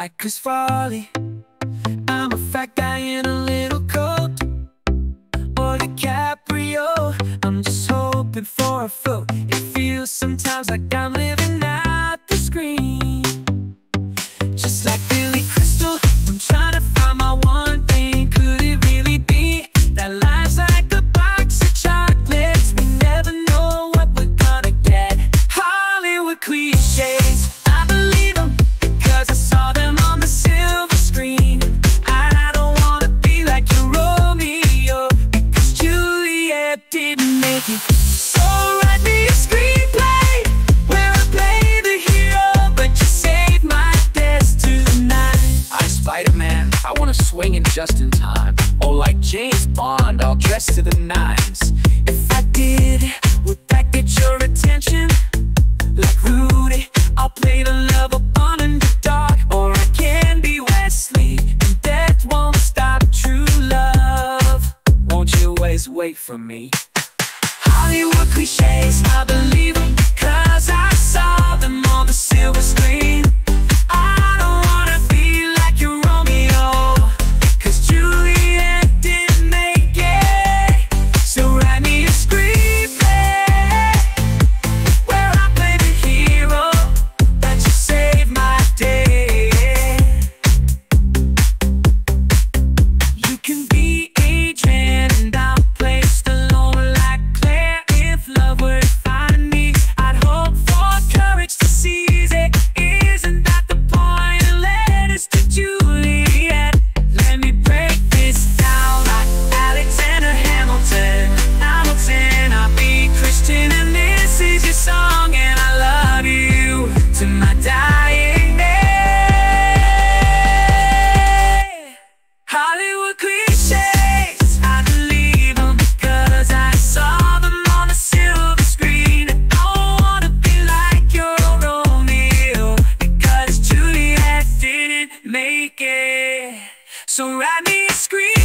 like Chris Farley. I'm a fat guy in a little coat. Or DiCaprio. I'm just hoping for a float. It feels sometimes like I'm living out the screen. Just like Billy Crystal. I'm trying to find my one thing. Could it really be that life's like a box of chocolates? We never know what we're gonna get. Hollywood cliches. So write me a screenplay where I play the hero, but you my. I'm Spider-Man. I wanna swing in just in time. Oh, like James Bond, all dressed to the nines. If I wait for me? Hollywood cliches, I believe So write me a screen.